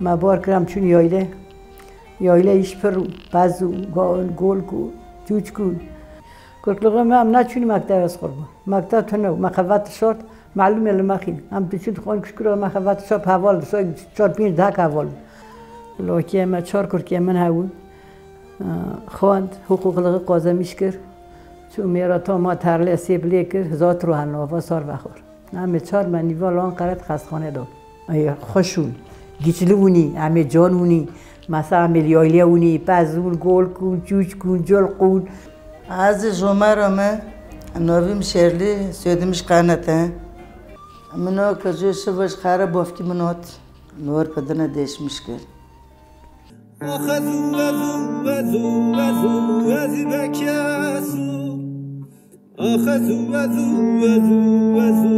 ما بار کردم چون یایله. یایله ایش پر بزو گل کو جوج کن گفت لغه ما هم نچونی مکتب از خورم مکتب تو نو. مخوات شد. معلومه لمخین هم تو چون خون کشکر مخوات شد. حوال سوی چهار پینج دهک حوال. لوکی ما چهار کر که من هون خواند. حقوق لغه قاضی میش کرد چون میرا تا ما ترلی سیب لیکر ذات رو هنوافا سار بخور همه چهار من نیوال آن قرد خستخانه داد. خوشون. گیچلونی همه جانونی مثلا همه لیایلیونی پزون گل کن جوج کن جل کن. از جمعه ما نویم شرلی سیدمش قناته منو کجا شبش خراب بافتی منات نور پدنا دیش مشکل. آخذو وزو وزو وزو وزی بکسو آخذو وزو وزو